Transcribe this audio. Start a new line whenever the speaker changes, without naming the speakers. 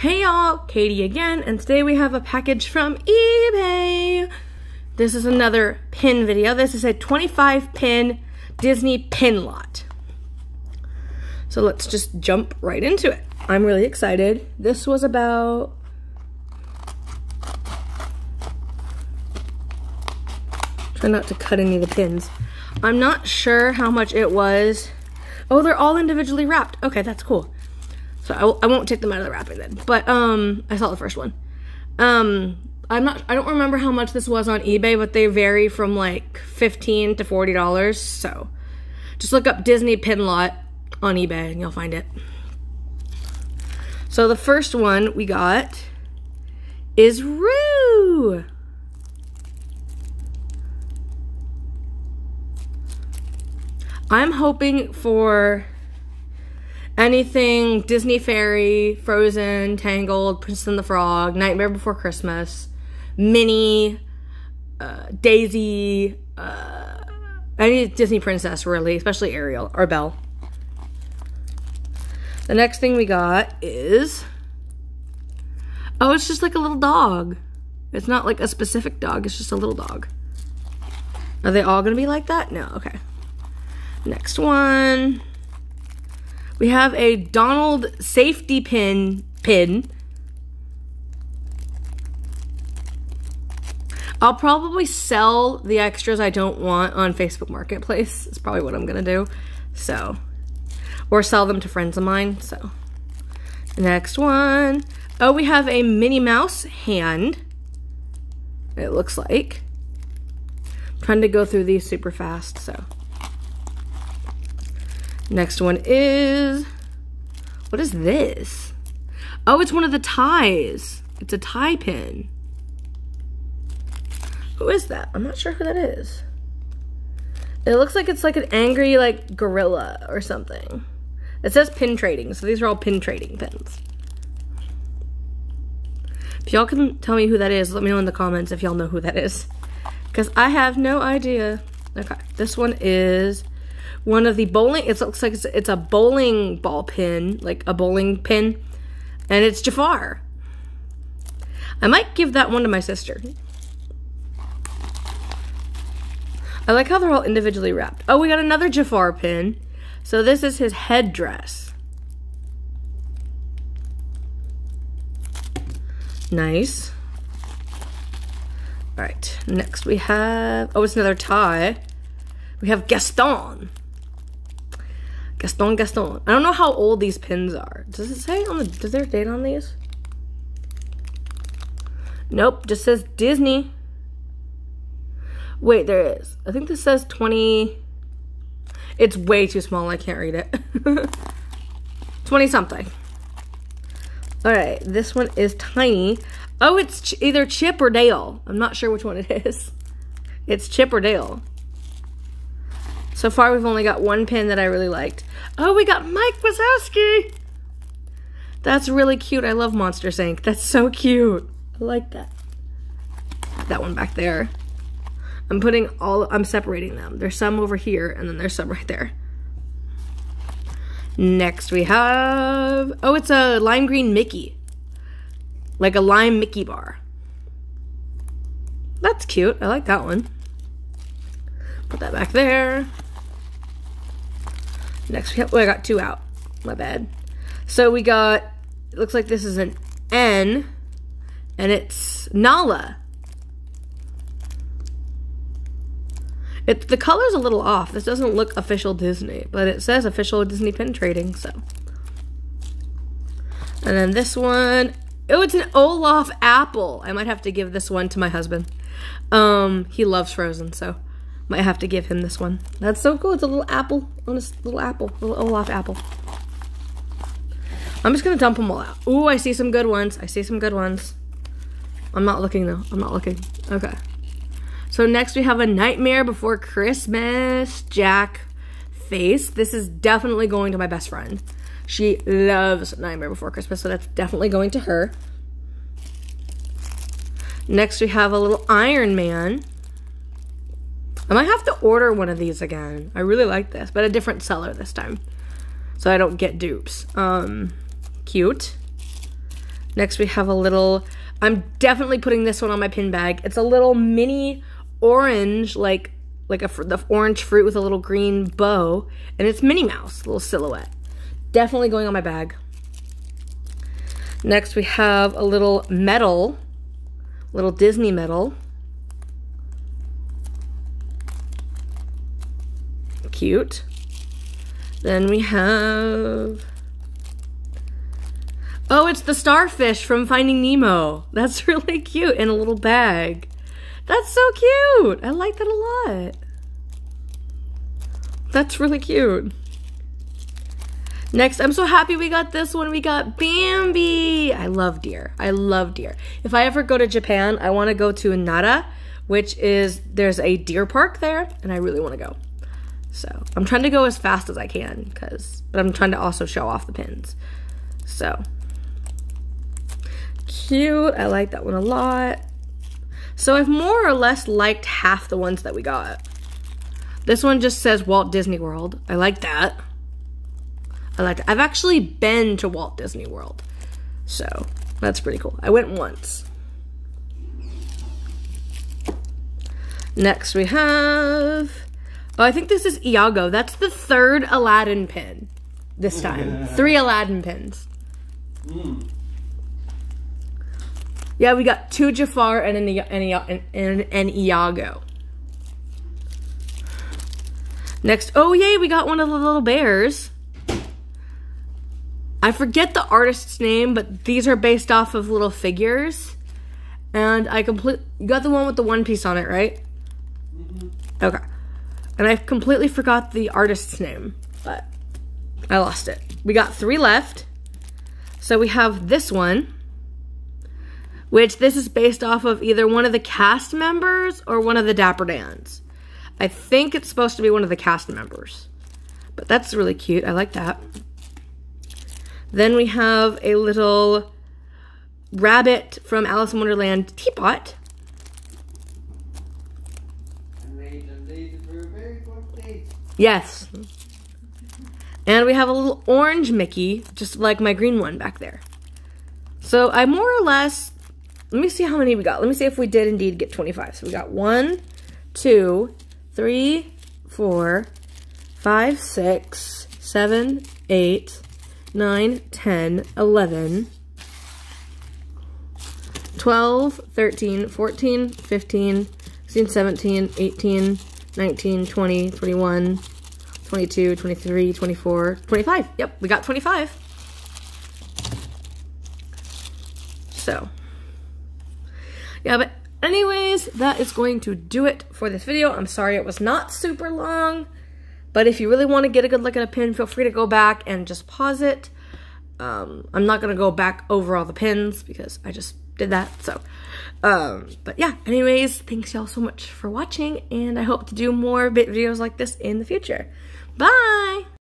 Hey y'all, Katie again, and today we have a package from eBay. This is another pin video. This is a 25 pin Disney pin lot. So let's just jump right into it. I'm really excited. This was about Try not to cut any of the pins. I'm not sure how much it was. Oh, they're all individually wrapped. Okay, that's cool. So I w- I won't take them out of the wrapping then. But um, I saw the first one. Um, I'm not. I don't remember how much this was on eBay, but they vary from like fifteen to forty dollars. So just look up Disney pin lot on eBay and you'll find it. So the first one we got is Roo. I'm hoping for anything Disney Fairy, Frozen, Tangled, Princess and the Frog, Nightmare Before Christmas, Minnie, uh, Daisy, uh, any Disney princess really, especially Ariel or Belle. The next thing we got is, oh, it's just like a little dog. It's not like a specific dog, it's just a little dog. Are they all gonna be like that? No, okay. Next one. We have a Donald safety pin pin. I'll probably sell the extras I don't want on Facebook Marketplace. It's probably what I'm going to do. So, or sell them to friends of mine. So, next one. Oh, we have a Minnie Mouse hand. It looks like. I'm trying to go through these super fast, so. Next one is, what is this? Oh, it's one of the ties. It's a tie pin. Who is that? I'm not sure who that is. It looks like it's like an angry like gorilla or something. It says pin trading, so these are all pin trading pins. If y'all can tell me who that is, let me know in the comments if y'all know who that is. Because I have no idea. Okay, this one is one of the bowling. It looks like it's, it's a bowling ball pin, like a bowling pin, and it's Jafar. I might give that one to my sister. I like how they're all individually wrapped. Oh, we got another Jafar pin. So this is his headdress. Nice. All right, next we have, oh, it's another tie. We have Gaston. Gaston, Gaston. I don't know how old these pins are. Does it say on the, does there a date on these? Nope, just says Disney. Wait, there is. I think this says 20. It's way too small. I can't read it. 20 something. All right, this one is tiny. Oh, it's ch either Chip or Dale. I'm not sure which one it is. It's Chip or Dale. So far, we've only got one pin that I really liked. Oh, we got Mike Wazowski! That's really cute. I love Monsters Inc. That's so cute. I like that. That one back there. I'm putting all, I'm separating them. There's some over here, and then there's some right there. Next we have, oh, it's a lime green Mickey. Like a lime Mickey bar. That's cute. I like that one. Put that back there. Next, we have, well, oh, I got two out. My bad. So we got, It looks like this is an N, and it's Nala. It, the color's a little off. This doesn't look official Disney, but it says official Disney pin trading, so. And then this one, oh, it's an Olaf apple. I might have to give this one to my husband. Um, he loves Frozen, so. Might have to give him this one. That's so cool. It's a little apple on a little apple, a little Olaf apple. I'm just gonna dump them all out. Ooh, I see some good ones. I see some good ones. I'm not looking though. I'm not looking. Okay. So next we have a Nightmare Before Christmas Jack face. This is definitely going to my best friend. She loves Nightmare Before Christmas, so that's definitely going to her. Next we have a little Iron Man. I might have to order one of these again. I really like this, but a different seller this time. So I don't get dupes. Um, cute. Next we have a little, I'm definitely putting this one on my pin bag. It's a little mini orange, like like a the orange fruit with a little green bow. And it's Minnie Mouse, little silhouette. Definitely going on my bag. Next we have a little metal, little Disney metal. cute. Then we have... Oh, it's the starfish from Finding Nemo. That's really cute in a little bag. That's so cute. I like that a lot. That's really cute. Next, I'm so happy we got this one. We got Bambi. I love deer. I love deer. If I ever go to Japan, I want to go to Nara, which is, there's a deer park there, and I really want to go. So I'm trying to go as fast as I can because, but I'm trying to also show off the pins. So cute. I like that one a lot. So I've more or less liked half the ones that we got. This one just says Walt Disney World. I like that. I like that. I've actually been to Walt Disney World. So that's pretty cool. I went once. Next we have Oh, I think this is Iago. That's the third Aladdin pin this time. Yeah. Uh, Three Aladdin pins. Mm. Yeah, we got two Jafar and an, and, an Iago. Next, oh yay, we got one of the little bears. I forget the artist's name, but these are based off of little figures. And I complete, got the one with the one piece on it, right? Mm -hmm. Okay. And I completely forgot the artist's name, but I lost it. We got three left. So we have this one, which this is based off of either one of the cast members or one of the Dapper Dans. I think it's supposed to be one of the cast members, but that's really cute. I like that. Then we have a little rabbit from Alice in Wonderland teapot Yes. And we have a little orange Mickey, just like my green one back there. So I more or less, let me see how many we got. Let me see if we did indeed get 25. So we got one, two, three, four, five, six, seven, eight, nine, 10, 11, 12, 13, 14, 15, 16, 17, 18, 19, 20, 21, 22, 23, 24, 25. Yep, we got 25. So, yeah, but anyways, that is going to do it for this video. I'm sorry it was not super long, but if you really want to get a good look at a pin, feel free to go back and just pause it. Um, I'm not going to go back over all the pins because I just did that. So, um, but yeah, anyways, thanks y'all so much for watching and I hope to do more videos like this in the future. Bye!